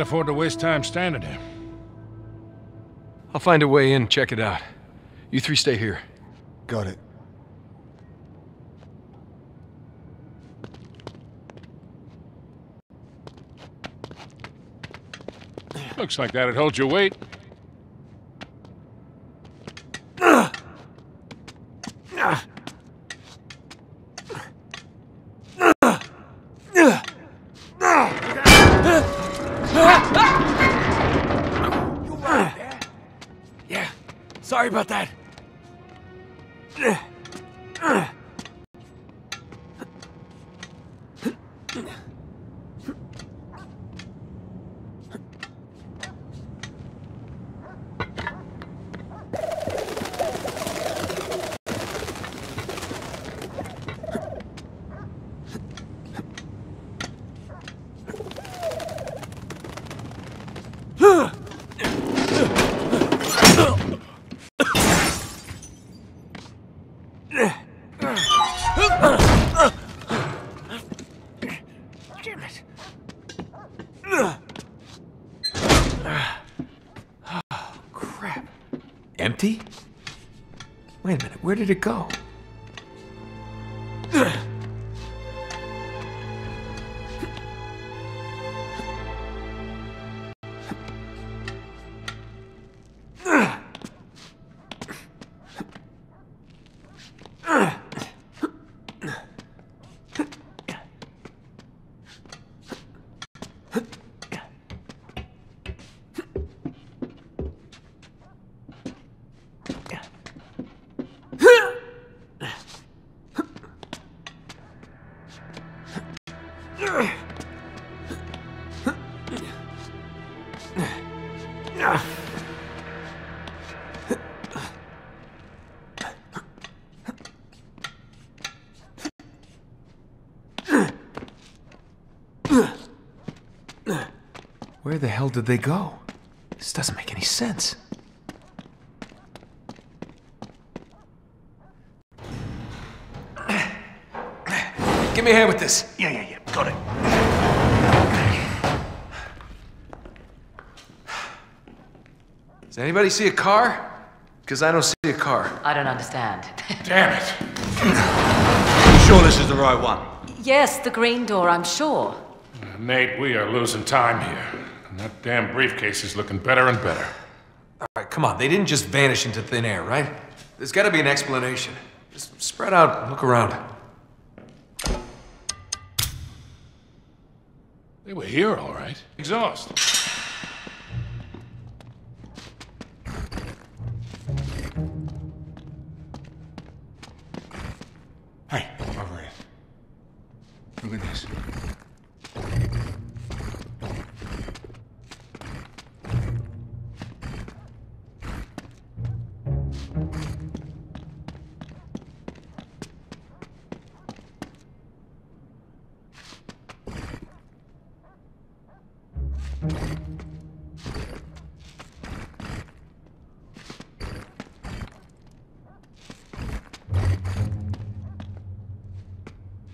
afford to waste time standing here. I'll find a way in, check it out. You three stay here. Got it. Looks like that'd hold your weight. About that. Empty? Wait a minute, where did it go? Where the hell did they go? This doesn't make any sense. Give me a hand with this. Yeah, yeah, yeah. Got it. Does anybody see a car? Because I don't see a car. I don't understand. Damn it! You sure this is the right one? yes, the green door, I'm sure. Nate, we are losing time here. That damn briefcase is looking better and better. All right, come on. They didn't just vanish into thin air, right? There's got to be an explanation. Just spread out and look around. They were here, all right. Exhaust.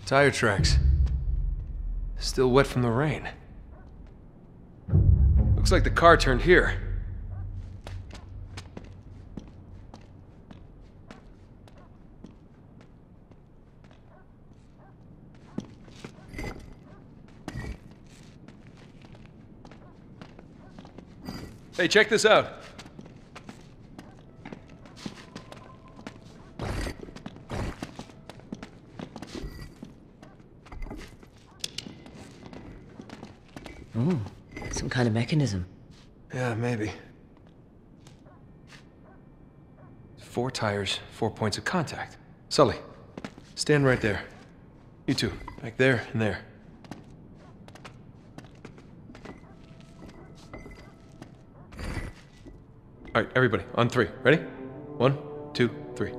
Tire tracks. Still wet from the rain. Looks like the car turned here. Hey, check this out. Some kind of mechanism. Yeah, maybe. Four tires, four points of contact. Sully, stand right there. You two, back there and there. All right, everybody, on three. Ready? One, two, three.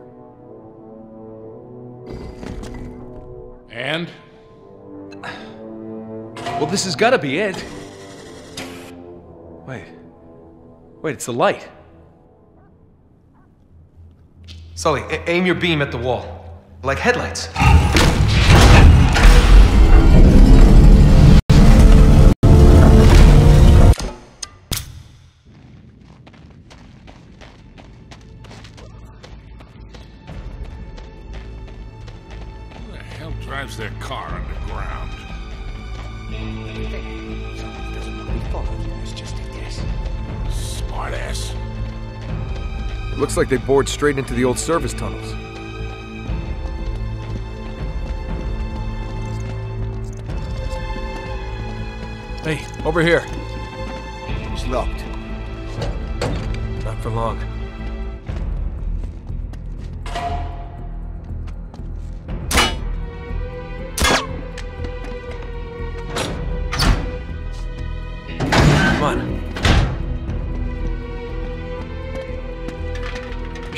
And? Well, this has got to be it. Wait. Wait, it's the light. Sully, aim your beam at the wall. Like headlights. drives their car underground. It's just a guess. Smartass. Looks like they bored straight into the old service tunnels. Hey, over here. It's locked. Not for long.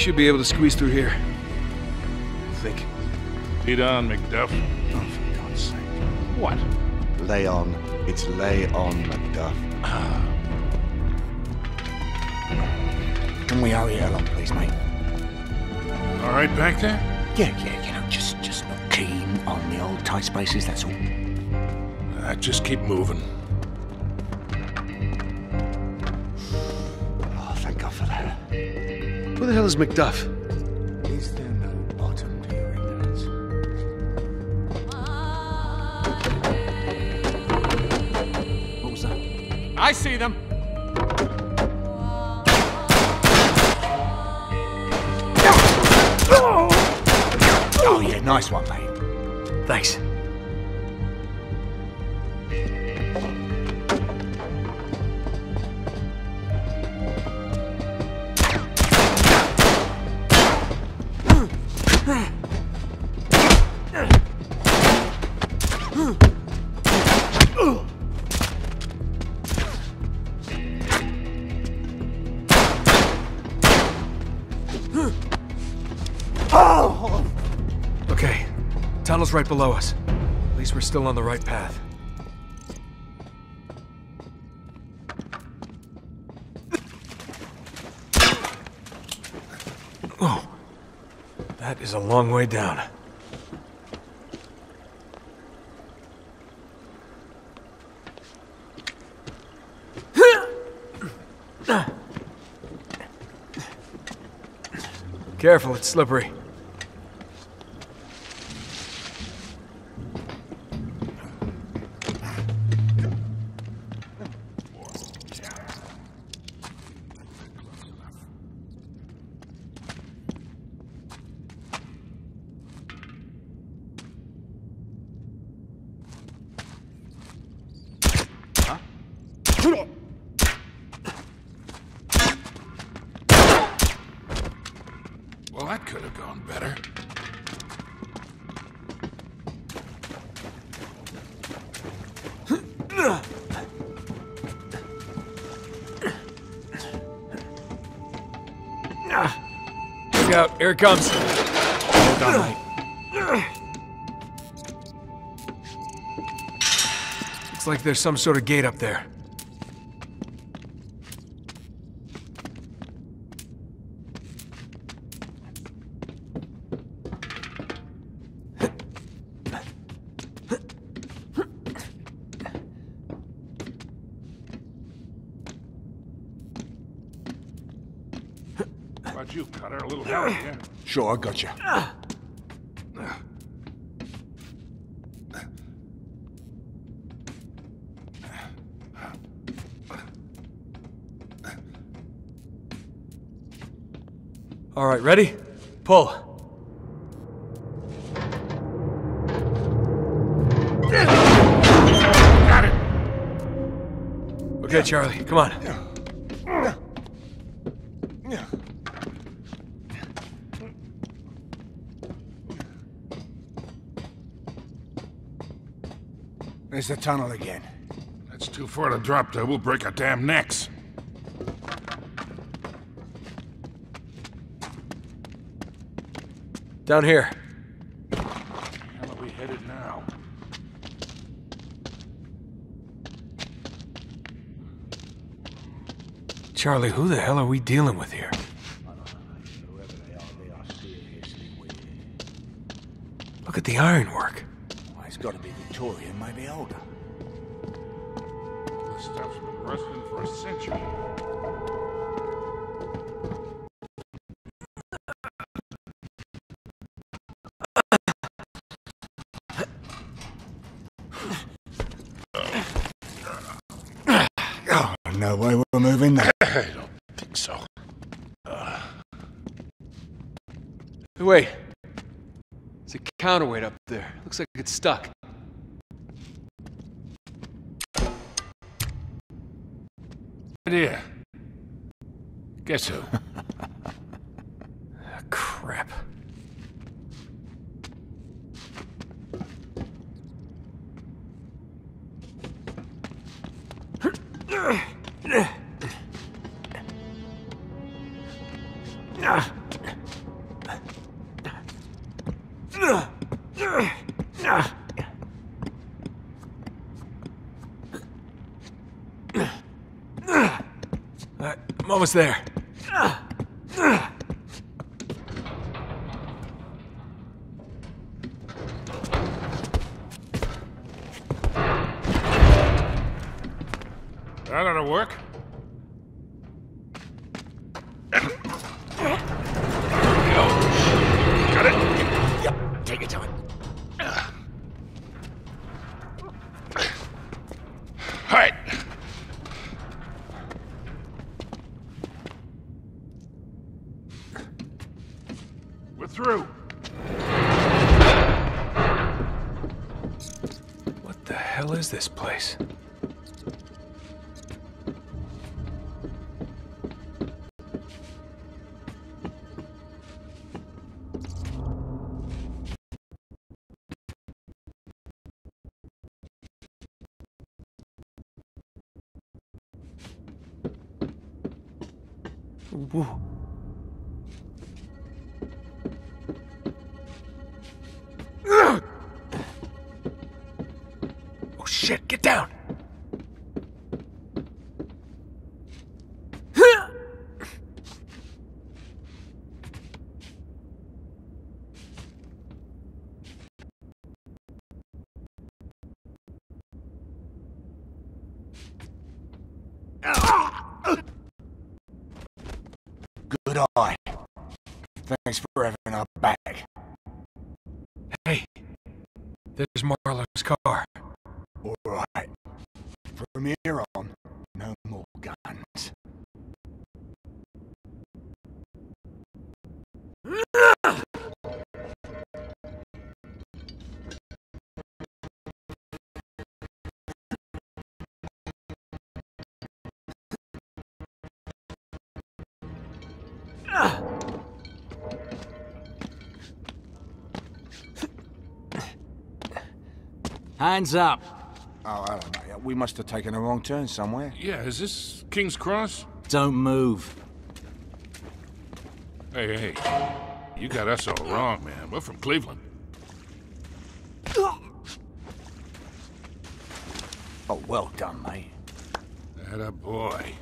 Should be able to squeeze through here. I think. Lead on, Macduff. Oh, for God's sake. What? Lay on. It's lay on, Macduff. Can we hurry along, please, mate? All right back there? Yeah, yeah, you know, just just not keen on the old tight spaces, that's all. Uh, just keep moving. The hell is Macduff? Is there no bottom to your ignorance? What was that? I see them. Oh, yeah, nice one, mate. Thanks. Okay, tunnel's right below us. At least we're still on the right path. That is a long way down. Careful, it's slippery. Well, that could have gone better. Look out, here it comes. Looks like there's some sort of gate up there. How about you, Cutter? A yeah? Sure, I got you. All right, ready? Pull. Got it! Okay, Charlie, come on. There's the tunnel again. That's too far to drop, though. We'll break our damn necks. Down here. How are we headed now? Charlie, who the hell are we dealing with here? Whoever they are, they are seriously wicked. Look at the ironwork. Well, it's got to Praetorian may be older. This stuff's been rusting for a century. Oh, no way we're moving that. I don't think so. Uh. Wait. There's a counterweight up there. Looks like it's stuck. Idea. Guess who? Crap. All almost there. That ought to work. Through. What the hell is this place? Whoa. Oh shit, get down! Good eye. There's Marlowe's car. All right. From here on, Hands up. Oh, I don't know. We must have taken a wrong turn somewhere. Yeah, is this King's Cross? Don't move. Hey, hey. You got us all wrong, man. We're from Cleveland. Oh, well done, mate. That a boy.